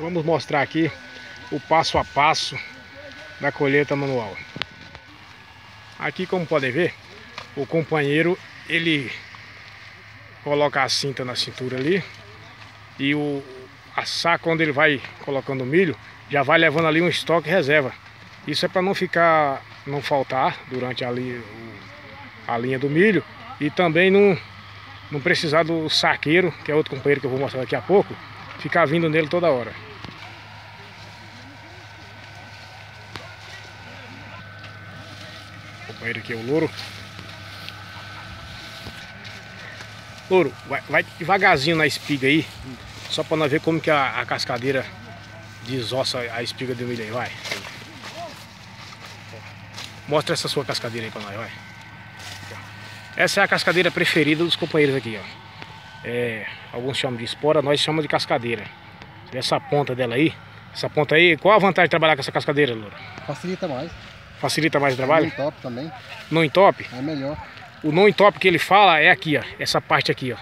Vamos mostrar aqui o passo a passo da colheita manual. Aqui, como podem ver, o companheiro ele coloca a cinta na cintura ali e o a saca onde ele vai colocando o milho já vai levando ali um estoque reserva. Isso é para não ficar, não faltar durante ali a linha do milho e também não, não precisar do saqueiro, que é outro companheiro que eu vou mostrar daqui a pouco, ficar vindo nele toda hora. Companheiro aqui, o louro. Louro, vai, vai devagarzinho na espiga aí, só para nós ver como que a, a cascadeira desossa a espiga do milho aí, vai. Mostra essa sua cascadeira aí para nós, vai. Essa é a cascadeira preferida dos companheiros aqui, ó. É, alguns chamam de espora, nós chamamos de cascadeira. Essa ponta dela aí, essa ponta aí, qual a vantagem de trabalhar com essa cascadeira, Louro? Facilita mais. Facilita mais o trabalho? Não entope também. Não entope? É melhor. O não entope que ele fala é aqui, ó. Essa parte aqui, ó.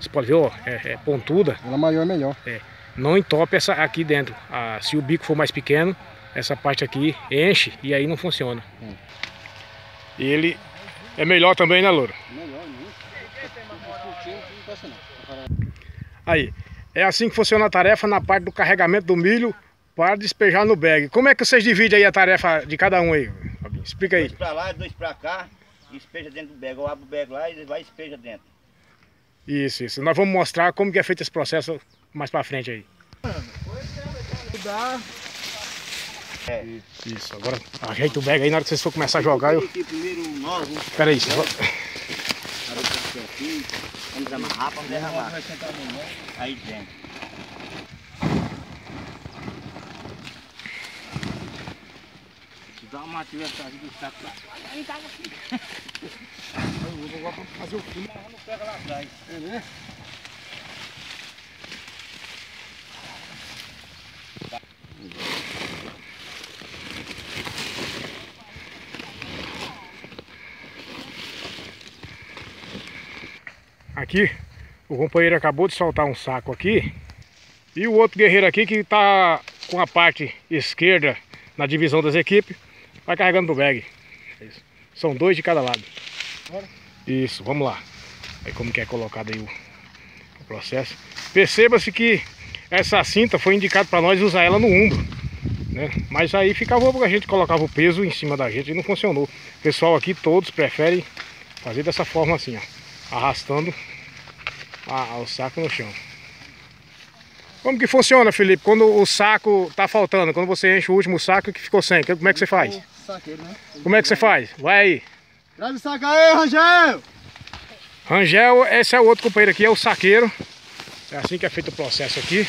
Você pode ver, ó. É, é pontuda. Ela maior é melhor. É. Não entope essa aqui dentro. Ah, se o bico for mais pequeno, essa parte aqui enche e aí não funciona. Hum. E ele é melhor também, né, Louro? Melhor, muito. Aí, é assim que funciona a tarefa na parte do carregamento do milho para despejar no bag. Como é que vocês dividem aí a tarefa de cada um aí, Fabinho? Explica aí. Dois para lá, dois para cá e despeja dentro do bag. Eu abro o bag lá e vai e despeja dentro. Isso, isso. Nós vamos mostrar como que é feito esse processo mais para frente aí. É. Isso, agora ajeita o bag aí na hora que vocês for começar a jogar. Eu... Espera aí, senhor. Vamos amarrar, vamos derramar. Aí dentro. Uma atividade do saco lá. Aí tava aqui. Eu vou fazer o fim, mas não pega lá atrás. É, né? Aqui, o companheiro acabou de soltar um saco aqui. E o outro guerreiro aqui que está com a parte esquerda na divisão das equipes vai carregando pro bag. É São dois de cada lado. Isso, vamos lá. Aí como que é colocado aí o, o processo. Perceba-se que essa cinta foi indicado para nós usar ela no ombro. Né? Mas aí ficava porque a gente colocava o peso em cima da gente e não funcionou. O pessoal aqui todos preferem fazer dessa forma assim, ó, arrastando a, o saco no chão. Como que funciona, Felipe? Quando o saco tá faltando, quando você enche o último saco que ficou sem, como é que você faz? Saqueiro, né? Como é que você faz? Vai aí. Traz o saco aí, Rangel! Rangel, esse é o outro companheiro aqui, é o saqueiro. É assim que é feito o processo aqui.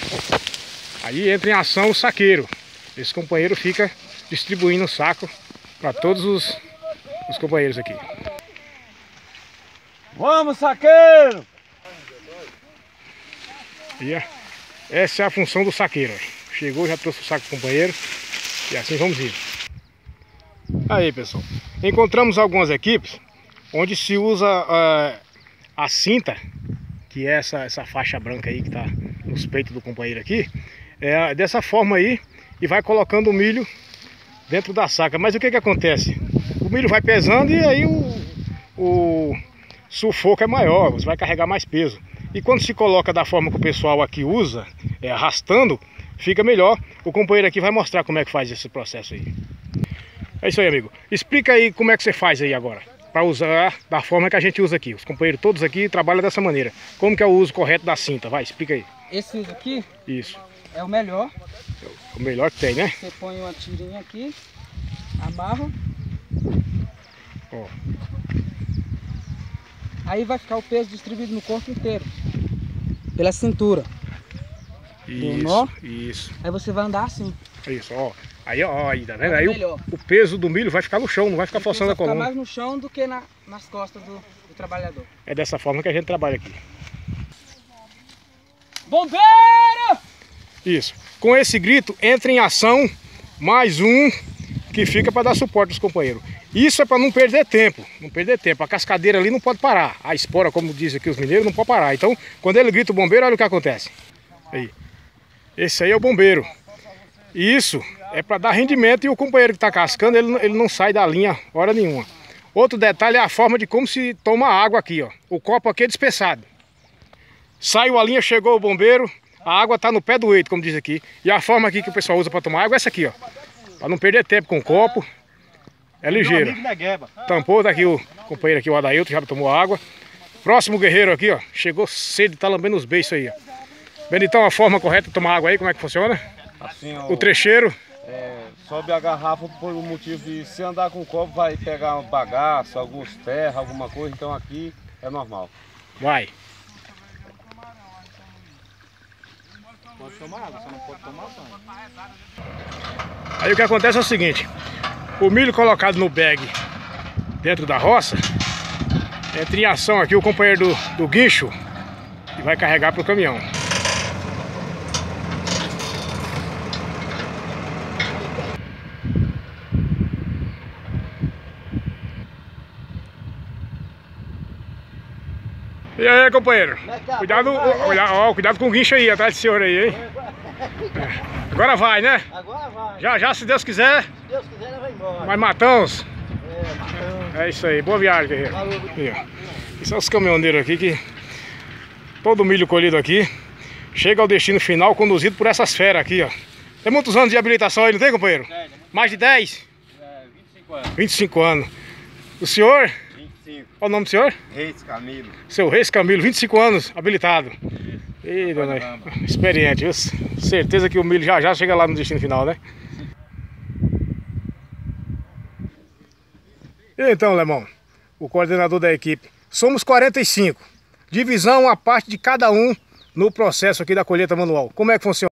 Aí entra em ação o saqueiro. Esse companheiro fica distribuindo o saco para todos os, os companheiros aqui. Vamos, saqueiro! E essa é a função do saqueiro. Chegou, já trouxe o saco do companheiro. E assim vamos ir. Aí pessoal, encontramos algumas equipes onde se usa uh, a cinta, que é essa, essa faixa branca aí que está nos peitos do companheiro aqui, é dessa forma aí e vai colocando o milho dentro da saca. Mas o que que acontece? O milho vai pesando e aí o, o sufoco é maior, você vai carregar mais peso. E quando se coloca da forma que o pessoal aqui usa, é, arrastando, fica melhor. O companheiro aqui vai mostrar como é que faz esse processo aí. É isso aí, amigo. Explica aí como é que você faz aí agora. Para usar da forma que a gente usa aqui. Os companheiros todos aqui trabalham dessa maneira. Como que é o uso correto da cinta? Vai, explica aí. Esse uso aqui Isso. é o melhor. É o melhor que tem, né? Você põe uma tirinha aqui, amarra. Ó. Aí vai ficar o peso distribuído no corpo inteiro. Pela cintura. Isso, nó. isso. Aí você vai andar assim. Isso, ó. Aí, ó, aí, tá vendo? Aí o, o, peso do milho vai ficar no chão, não vai ficar forçando a coluna. Vai ficar mais no chão do que na, nas costas do, do, trabalhador. É dessa forma que a gente trabalha aqui. Bombeiro! Isso. Com esse grito, entra em ação mais um que fica para dar suporte aos companheiros. Isso é para não perder tempo, não perder tempo. A cascadeira ali não pode parar. A espora, como dizem aqui os mineiros, não pode parar. Então, quando ele grita o bombeiro, olha o que acontece. Aí. Esse aí é o bombeiro. Isso é para dar rendimento e o companheiro que está cascando, ele, ele não sai da linha hora nenhuma. Outro detalhe é a forma de como se toma água aqui, ó. O copo aqui é dispersado. Saiu a linha, chegou o bombeiro, a água está no pé do eito, como diz aqui. E a forma aqui que o pessoal usa para tomar água é essa aqui, ó. Para não perder tempo com o copo. É ligeiro. Tampou, tá aqui o companheiro aqui, o Adailton, já tomou água. Próximo guerreiro aqui, ó. Chegou cedo, tá lambendo os beiços aí, ó. Benitão, a forma correta de tomar água aí, como é que funciona? Assim, O trecheiro. Sobe a garrafa por um motivo de se andar com o copo vai pegar um bagaço, alguns terra, alguma coisa, então aqui é normal. Vai. Pode tomar água, só não pode tomar banho. Aí o que acontece é o seguinte. O milho colocado no bag dentro da roça. Entra em ação aqui o companheiro do, do guincho. E vai carregar para o caminhão. E aí, companheiro? Cuidado, olha- ó, cuidado com o guincho aí, atrás do senhor aí, hein? Agora vai, né? Agora vai. Já, já, se Deus quiser, Se Deus quiser, vai embora. vai matãos. É, matando. É isso aí, boa viagem, guerreiro. Ó. E são os caminhoneiros aqui que todo o milho colhido aqui chega ao destino final conduzido por essas feras aqui, ó. Tem muitos anos de habilitação aí, não tem, companheiro? Mais de 10? É, 25 anos. 25 anos. O senhor? 25. Qual o nome do senhor? Reis Camilo. Seu Reis Camilo, 25 anos, habilitado. Ih, dona, experiente, viu? Certeza que o milho já já chega lá no destino final, né? Então, Lemão, o coordenador da equipe. Somos 45. Divisão a parte de cada um no processo aqui da colheita manual. Como é que funciona?